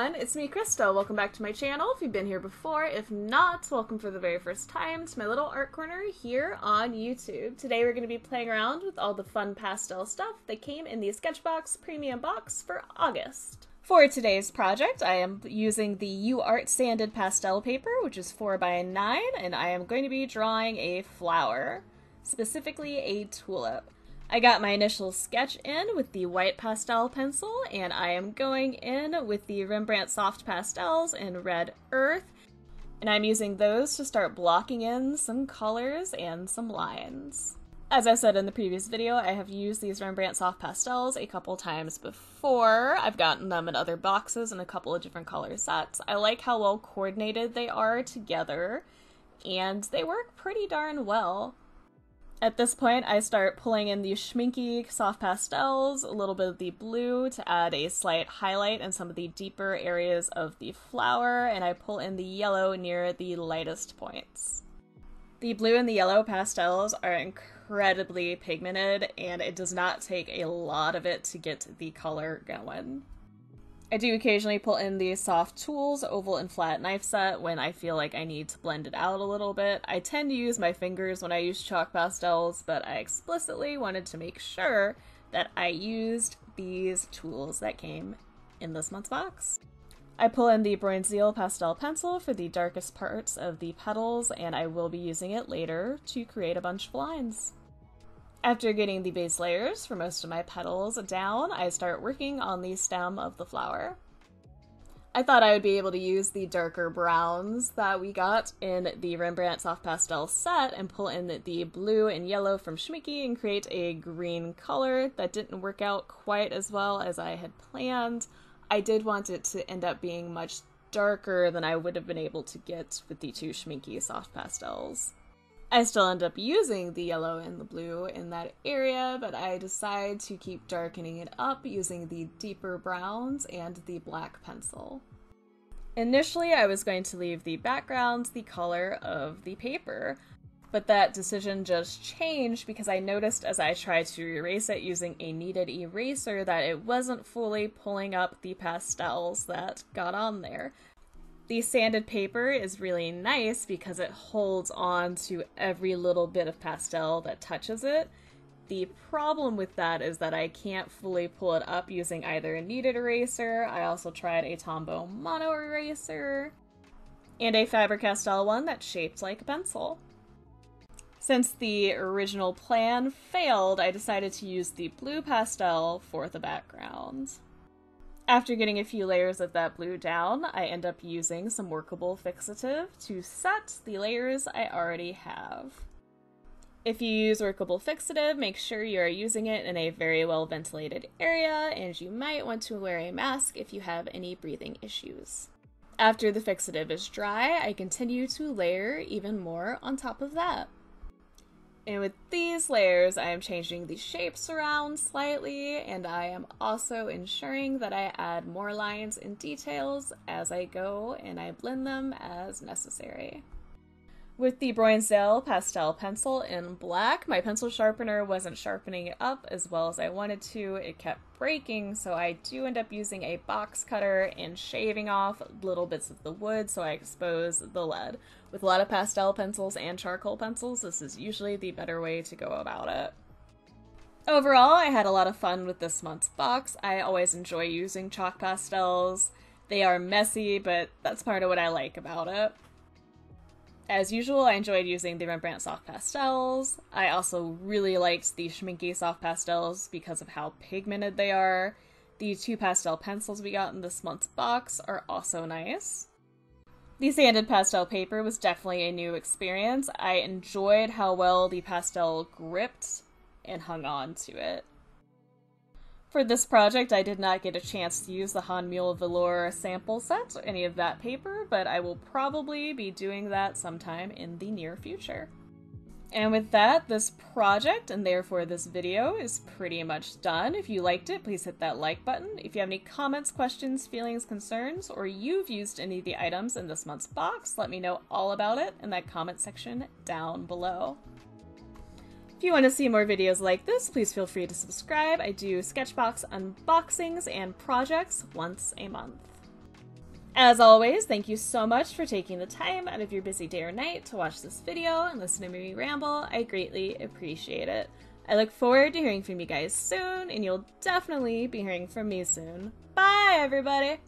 everyone, it's me, Krista. Welcome back to my channel if you've been here before. If not, welcome for the very first time to my little art corner here on YouTube. Today we're going to be playing around with all the fun pastel stuff that came in the Sketchbox Premium Box for August. For today's project, I am using the UArt sanded pastel paper, which is 4 by 9 and I am going to be drawing a flower, specifically a tulip. I got my initial sketch in with the white pastel pencil, and I am going in with the Rembrandt Soft Pastels in Red Earth, and I'm using those to start blocking in some colors and some lines. As I said in the previous video, I have used these Rembrandt Soft Pastels a couple times before. I've gotten them in other boxes in a couple of different color sets. I like how well coordinated they are together, and they work pretty darn well. At this point, I start pulling in the Schmincke soft pastels, a little bit of the blue to add a slight highlight in some of the deeper areas of the flower, and I pull in the yellow near the lightest points. The blue and the yellow pastels are incredibly pigmented, and it does not take a lot of it to get the color going. I do occasionally pull in the Sofft tools, oval and flat knife set when I feel like I need to blend it out a little bit. I tend to use my fingers when I use chalk pastels, but I explicitly wanted to make sure that I used these tools that came in this month's box. I pull in the Bruynzeel pastel pencil for the darkest parts of the petals, and I will be using it later to create a bunch of lines. After getting the base layers for most of my petals down, I start working on the stem of the flower. I thought I would be able to use the darker browns that we got in the Rembrandt Soft Pastel set and pull in the blue and yellow from Schmincke and create a green color that didn't work out quite as well as I had planned. I did want it to end up being much darker than I would have been able to get with the two Schmincke Soft Pastels. I still end up using the yellow and the blue in that area, but I decide to keep darkening it up using the deeper browns and the black pencil. Initially, I was going to leave the background the color of the paper, but that decision just changed because I noticed as I tried to erase it using a kneaded eraser that it wasn't fully pulling up the pastels that got on there. The sanded paper is really nice because it holds on to every little bit of pastel that touches it. The problem with that is that I can't fully pull it up using either a kneaded eraser, I also tried a Tombow mono eraser, and a Faber-Castell one that's shaped like a pencil. Since the original plan failed, I decided to use the blue pastel for the background. After getting a few layers of that blue down, I end up using some workable fixative to set the layers I already have. If you use workable fixative, make sure you are using it in a very well ventilated area, and you might want to wear a mask if you have any breathing issues. After the fixative is dry, I continue to layer even more on top of that. And with these layers, I am changing the shapes around slightly, and I am also ensuring that I add more lines and details as I go and I blend them as necessary. With the Bruynzeel pastel pencil in black, my pencil sharpener wasn't sharpening it up as well as I wanted to. It kept breaking, so I do end up using a box cutter and shaving off little bits of the wood so I expose the lead. With a lot of pastel pencils and charcoal pencils, this is usually the better way to go about it. Overall, I had a lot of fun with this month's box. I always enjoy using chalk pastels. They are messy, but that's part of what I like about it. As usual, I enjoyed using the Rembrandt soft pastels. I also really liked the Schmincke soft pastels because of how pigmented they are. The two pastel pencils we got in this month's box are also nice. The sanded pastel paper was definitely a new experience. I enjoyed how well the pastel gripped and hung on to it. For this project, I did not get a chance to use the Hahnemühle velour sample set, or any of that paper, but I will probably be doing that sometime in the near future. And with that, this project, and therefore this video, is pretty much done. If you liked it, please hit that like button. If you have any comments, questions, feelings, concerns, or you've used any of the items in this month's box, let me know all about it in that comment section down below. If you want to see more videos like this, please feel free to subscribe. I do Sketchbox unboxings and projects once a month. As always, thank you so much for taking the time out of your busy day or night to watch this video and listen to me ramble. I greatly appreciate it. I look forward to hearing from you guys soon, and you'll definitely be hearing from me soon. Bye, everybody!